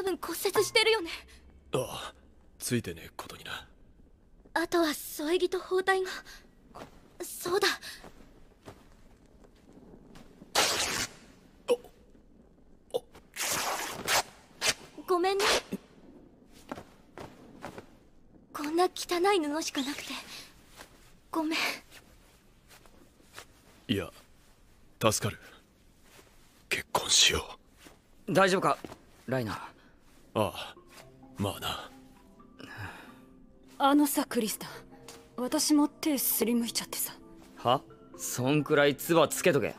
多分骨折してるよね。ああついてねえことにな。あとは添え木と包帯が。そうだ。ごめんね。こんな汚い布しかなくて。ごめん。いや助かる。結婚しよ大丈夫かライナー。うああまあな。あのさクリスタ。私も手すりむいちゃってさ。は？そんくらい唾つけとけ